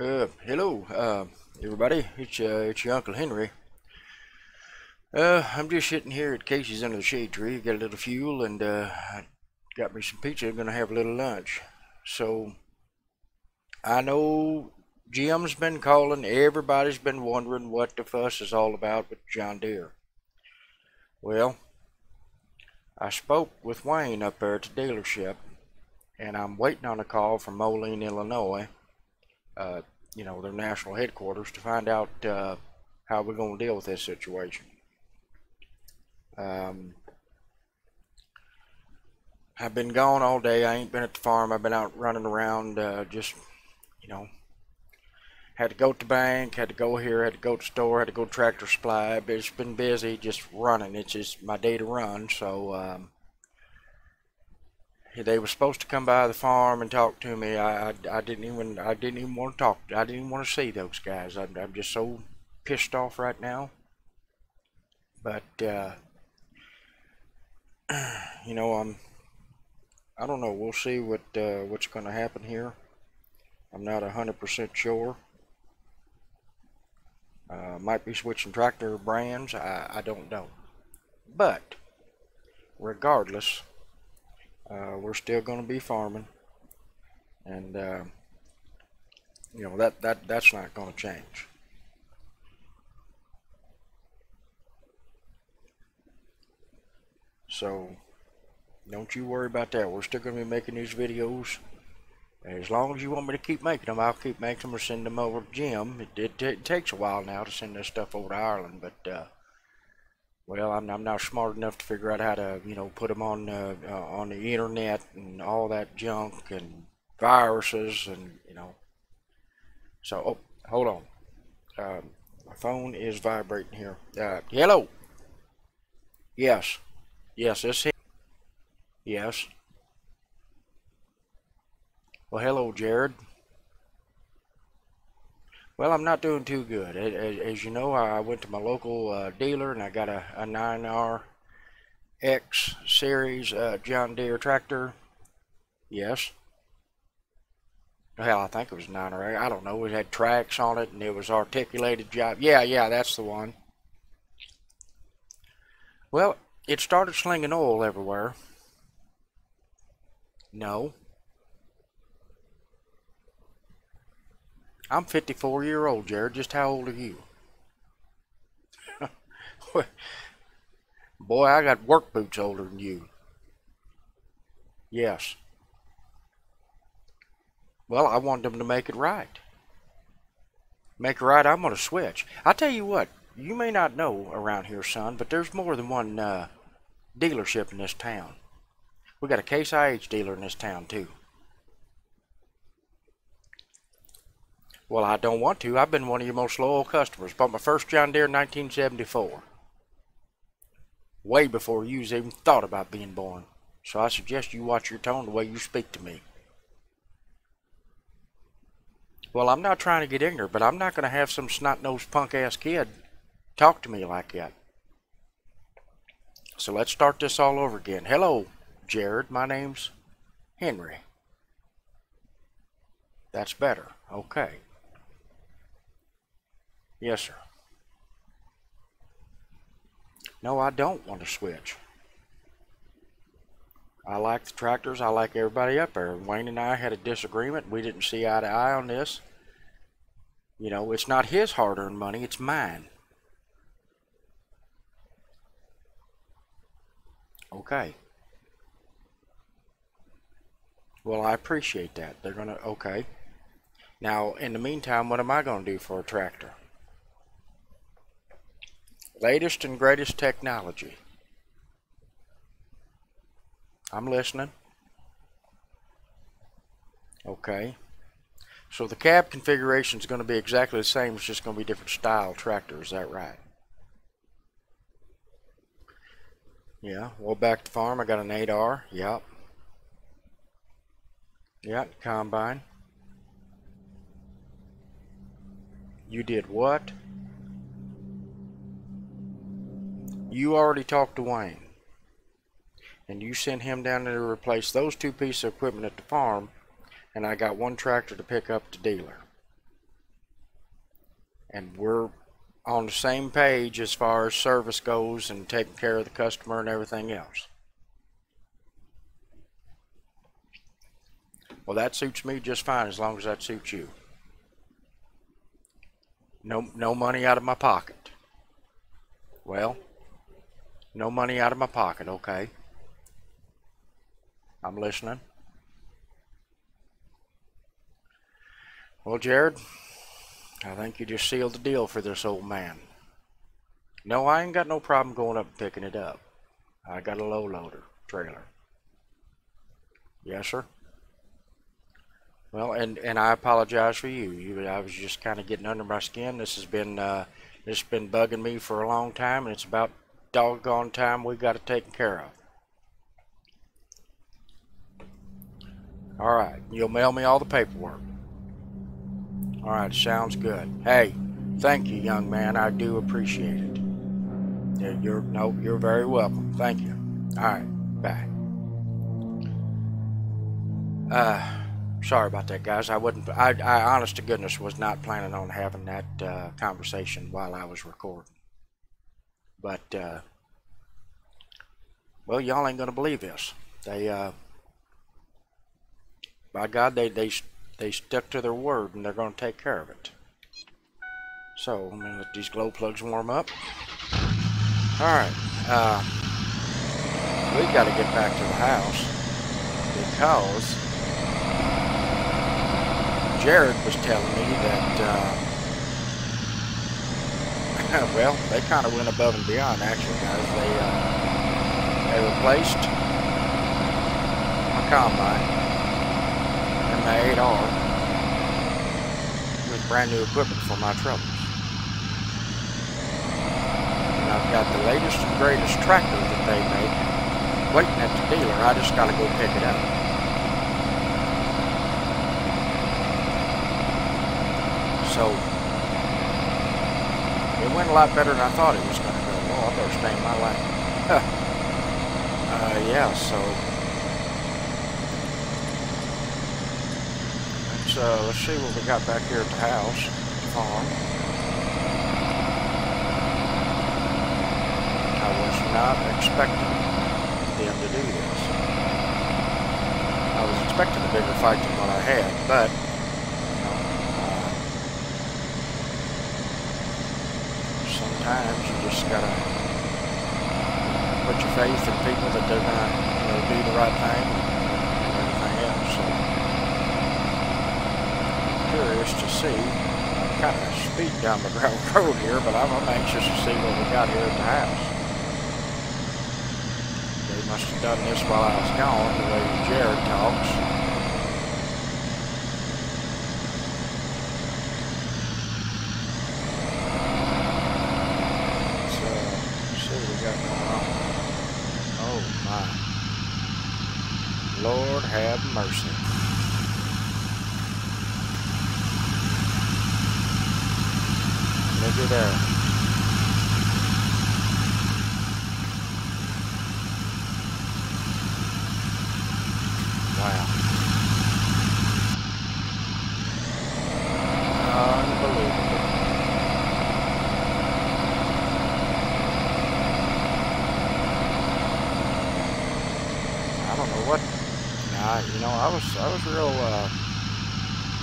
Uh, hello, uh, everybody. It's uh, it's your Uncle Henry. Uh, I'm just sitting here at Casey's under the shade tree. Got a little fuel and uh, got me some pizza. I'm gonna have a little lunch. So I know Jim's been calling. Everybody's been wondering what the fuss is all about with John Deere. Well, I spoke with Wayne up there at the dealership, and I'm waiting on a call from Moline, Illinois uh, you know, their national headquarters to find out uh, how we're going to deal with this situation. Um, I've been gone all day. I ain't been at the farm. I've been out running around, uh, just, you know, had to go to the bank, had to go here, had to go to the store, had to go to Tractor Supply. But it's been busy just running. It's just my day to run. So, um, they were supposed to come by the farm and talk to me. I, I, I didn't even I didn't even want to talk. I didn't even want to see those guys. I'm, I'm just so pissed off right now. But uh, you know, I'm I don't know. We'll see what uh, what's going to happen here. I'm not hundred percent sure. Uh, might be switching tractor brands. I, I don't know. But regardless uh, we're still going to be farming. And uh, you know that that that's not going to change. So don't you worry about that. We're still going to be making these videos. As long as you want me to keep making them I'll keep making them or send them over to Jim. It, it, it takes a while now to send this stuff over to Ireland but uh, well, I'm, I'm not smart enough to figure out how to, you know, put them on uh, uh, on the internet and all that junk and viruses and you know. So, oh, hold on. Um, my phone is vibrating here. Uh, hello. Yes. Yes, it's him. Yes. Well, hello, Jared. Well, I'm not doing too good. As, you know, I went to my local uh, dealer and I got a, a 9R X series uh, John Deere tractor. Yes. Hell, I think it was 9R. I don't know. It had tracks on it and it was articulated job. Yeah, yeah, that's the one. Well, it started slinging oil everywhere. No. I'm 54 year old, Jared. Just how old are you? Boy, I got work boots older than you. Yes. Well, I want them to make it right. Make it right, I'm going to switch. I tell you what, you may not know around here, son, but there's more than one uh, dealership in this town. We got a Case IH dealer in this town, too. Well, I don't want to. I've been one of your most loyal customers. Bought my first John Deere in 1974. Way before you even thought about being born. So I suggest you watch your tone the way you speak to me. Well, I'm not trying to get ignorant, but I'm not going to have some snot-nosed punk-ass kid talk to me like that. So let's start this all over again. Hello, Jared. My name's Henry. That's better. Okay. Yes, sir. No, I don't want to switch. I like the tractors. I like everybody up there. Wayne and I had a disagreement. We didn't see eye to eye on this. You know, it's not his hard-earned money. It's mine. Okay. Well, I appreciate that. They're going to, okay. Now, in the meantime, what am I going to do for a tractor? Latest and greatest technology. I'm listening. Okay. So the cab configuration is going to be exactly the same. It's just going to be different style tractor. Is that right? Yeah. Well, back to farm. I got an 8R. Yep. Yep. Combine. You did what? You already talked to Wayne. And you sent him down there to replace those two pieces of equipment at the farm. And I got one tractor to pick up the dealer. and we're on the same page as far as service goes and taking care of the customer and everything else. Well, that suits me just fine as long as that suits you. No, no money out of my pocket. Well, no money out of my pocket, okay. I'm listening. Well, Jared, I think you just sealed the deal for this old man. No, I ain't got no problem going up and picking it up. I got a low loader trailer. Yes, sir. Well, and and I apologize for you. You, I was just kind of getting under my skin. This has been uh, this has been bugging me for a long time, and it's about doggone time we got it taken care of. All right, you'll mail me all the paperwork. All right, sounds good. Hey, thank you, young man. I do appreciate it. Yeah, you're no, you're very welcome. Thank you. All right, bye. Uh sorry about that, guys. I wouldn't. I, I, honest to goodness, was not planning on having that uh, conversation while I was recording. But uh, well, y'all ain't gonna believe this. They, uh, by God, they they they stuck to their word, and they're gonna take care of it. So I'm gonna let these glow plugs warm up. All right. Uh, we got to get back to the house because Jared was telling me that, uh, well, they kind of went above and beyond, actually, guys. They, uh, they replaced my combine and my 8R with brand new equipment for my troubles. And I've got the latest and greatest tractor that they make waiting at the dealer. I just got to go pick it up. So it went a lot better than I thought it was going to go. Oh, I better stay in my lane. uh, yeah, so let's uh, let's see what we got back here at the house, farm. I was not expecting them to do this. I was expecting a bigger fight than what I had, but sometimes you just gotta put your faith in people that they're gonna you know, do the right thing and everything else. So curious to see. Kind of speed down the gravel road here, but I'm, I'm anxious to see what we got here at the house. They must have done this while I was gone, the way Jared talks. Mercy. Look at that. Wow. Unbelievable. I don't know what you know, I was I was real. Uh,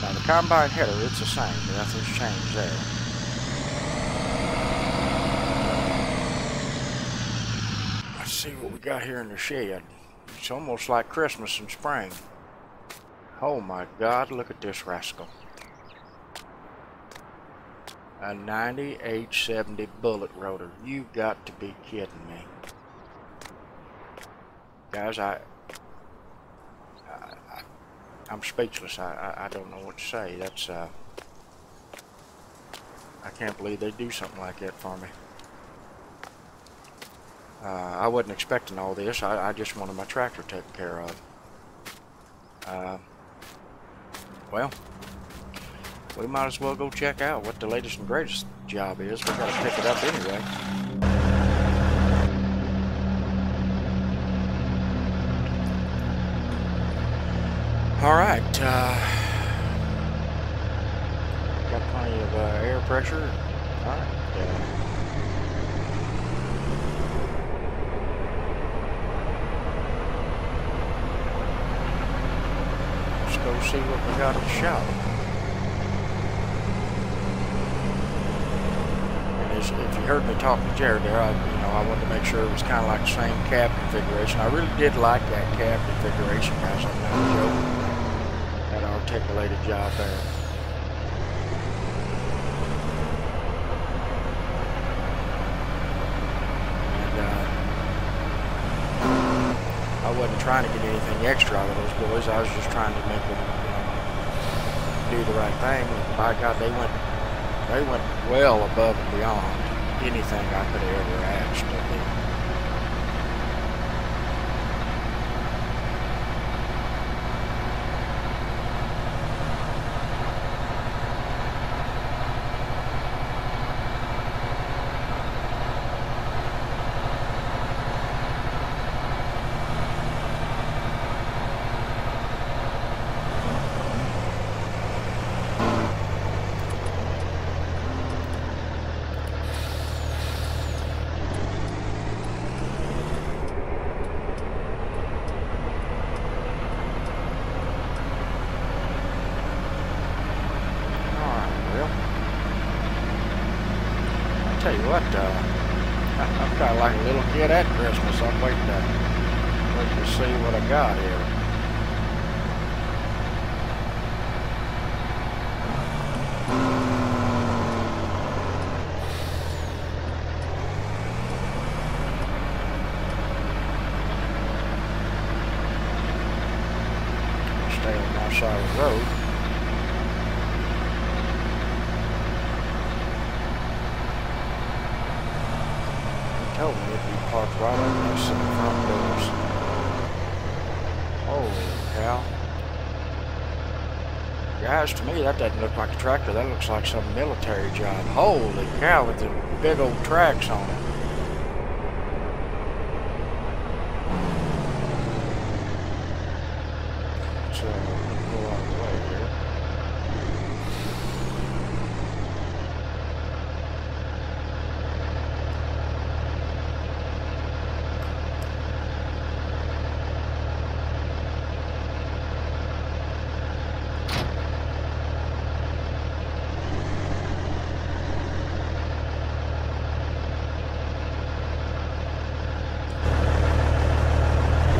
now the combine header, it's the same. Nothing's changed there. Let's see what we got here in the shed. It's almost like Christmas in spring. Oh my God! Look at this rascal. A 9870 bullet rotor. You got to be kidding me. Guys, I I'm speechless. I, I, I, don't know what to say. That's, uh, I can't believe they do something like that for me. Uh, I wasn't expecting all this. I, I, just wanted my tractor taken care of. Uh, well, we might as well go check out what the latest and greatest job is. we got to pick it up anyway. All right. Uh, got plenty of uh, air pressure. All right. Let's go see what we got in the shop. And as, if you heard me talking to Jared there, I, you know, I wanted to make sure it was kind of like the same cab configuration. I really did like that cab configuration, guys. I'm not joking. Articulated job there. And uh, I wasn't trying to get anything extra out of those boys. I was just trying to make them do the right thing. And by God, they went they went well above and beyond anything I could have ever asked of them. Alright, well. I'll tell you what, uh, I'm kind of like a little kid at Christmas. I'm waiting to, waiting to see what I got here. Stay on my side of the road. He told me it'd be to the front doors. Holy cow. Guys, to me that doesn't look like a tractor. That looks like some military job. Holy cow, with the big old tracks on it. So, go out of the way here.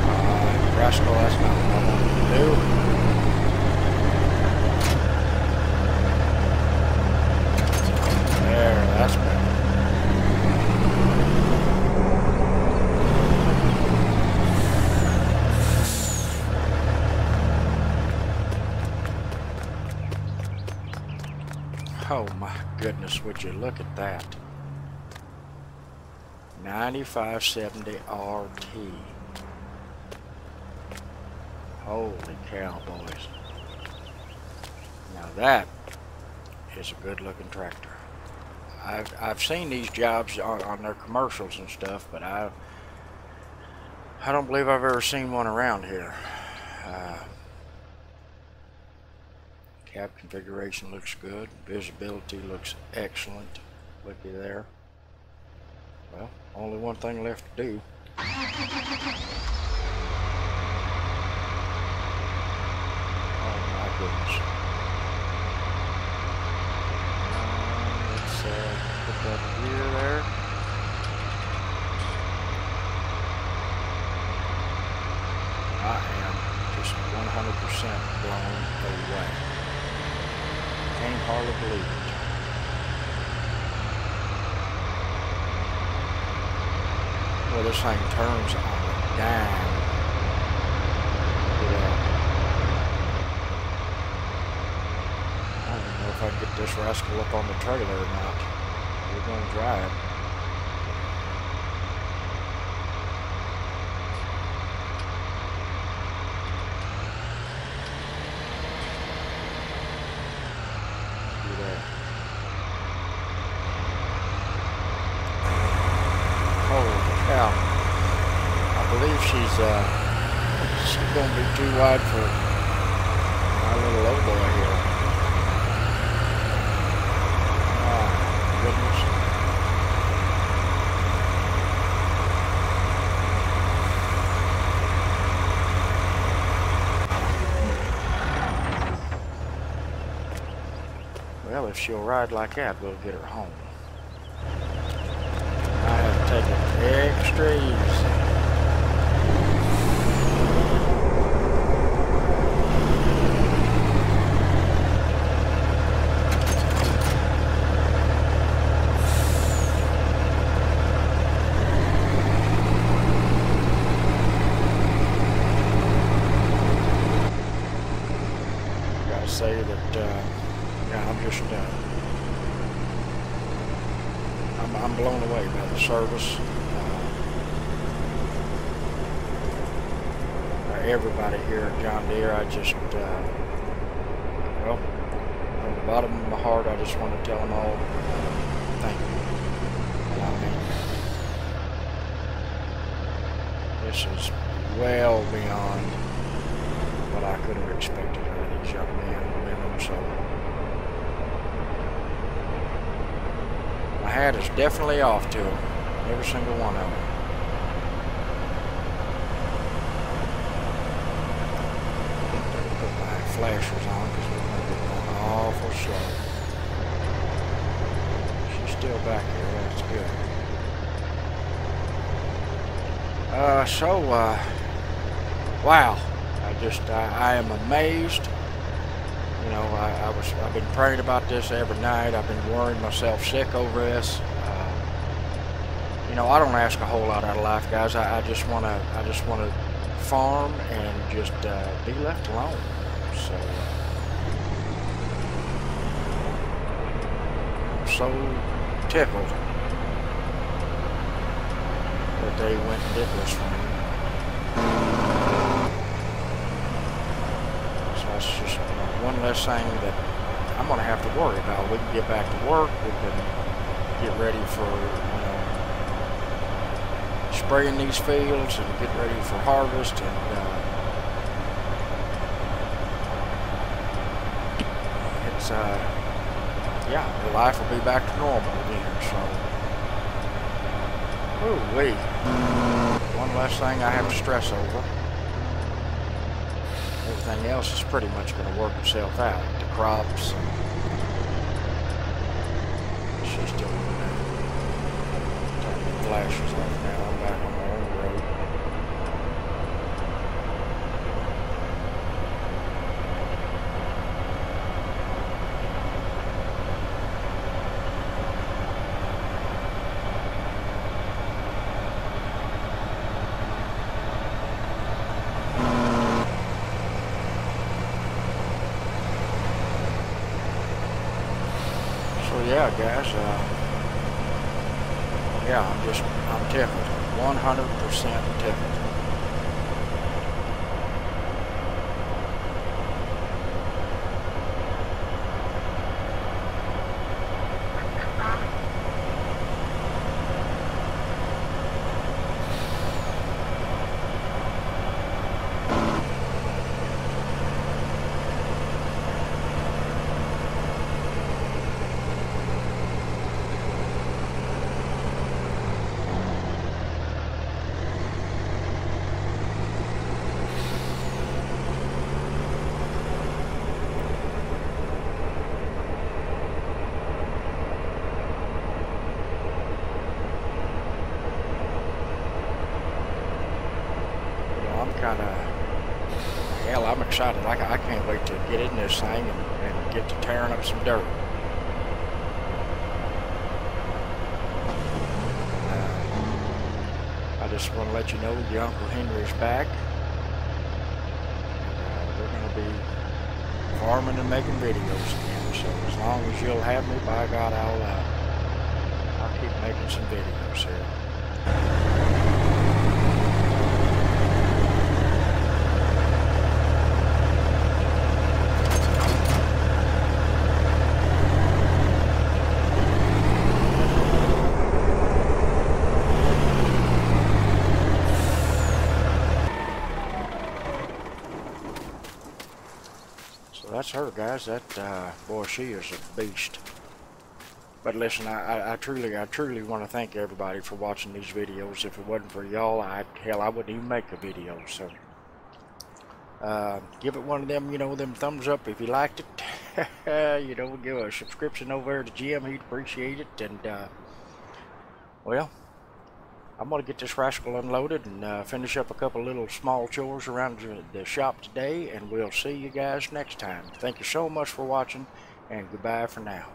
Uh, rascal, that's not what I wanted to do. There, that's better. Oh my goodness, would you look at that? 9570 RT. Holy cow, boys. Now that is a good looking tractor. I've, I've seen these jobs on, on their commercials and stuff, but I, I don't believe I've ever seen one around here. Uh, cab configuration looks good. Visibility looks excellent. Looky there. Well, only one thing left to do. Oh my goodness. Um, let's uh, put that there. I am just 100% blown away. Can't hardly believe. Well, this thing turns on a dime. I don't know if I can get this rascal up on the trailer or not. We're going to try it. Do that. Holy cow. I believe she's, uh, she's to be too wide for my little old boy here. Oh goodness. Well, if she'll ride like that, we'll get her home. I have to take it extra easy. Gotta say that, uh, yeah, I'm just, uh, I'm, I'm blown away by the service. Uh, everybody here at John Deere, I just, uh, well, from the bottom of my heart, I just want to tell them all, thank you. I mean, this is well beyond what I could have expected of these young men and women, so my hat is definitely off to them, every single one of them. Put my flashers on because we're going to be going awful slow. She's still back here, that's good. Uh, so, uh, wow. I just, I, I am amazed. You know, I, I was, I've been praying about this every night. I've been worrying myself sick over this. Know, I don't ask a whole lot out of life, guys. I, I just want to, I just want to farm and just uh, be left alone. So, uh, so tickled that they went and did this for me. So that's just one less thing that I'm going to have to worry about. We can get back to work. We can get ready for, you know, spraying these fields and get ready for harvest. And uh, it's, uh, yeah, the life will be back to normal again. So, ooh wee. One less thing I have to stress over. Everything else is pretty much going to work itself out. The crops. She's doing flashes off now. I'm back on my own road. So yeah, guys. Uh, yeah, I'm just I'm tickled. 100% tickled. You know, I'm kind of hell. I'm excited. I, I can't wait to get in this thing and, and get to tearing up some dirt. Uh, I just want to let you know your Uncle Henry's back. Uh, we're going to be farming and making videos again. So as long as you'll have me, by God, I'll uh, I'll keep making some videos here. So that's her, guys. That uh, boy, she is a beast. But listen, I, I, I truly, I truly want to thank everybody for watching these videos. If it wasn't for y'all, I hell, I wouldn't even make a video. So, uh, give it one of them, you know, them thumbs up if you liked it. you know, give a subscription over to Jim. He'd appreciate it. And uh, well, I'm gonna get this rascal unloaded and uh, finish up a couple little small chores around the shop today. And we'll see you guys next time. Thank you so much for watching, and goodbye for now.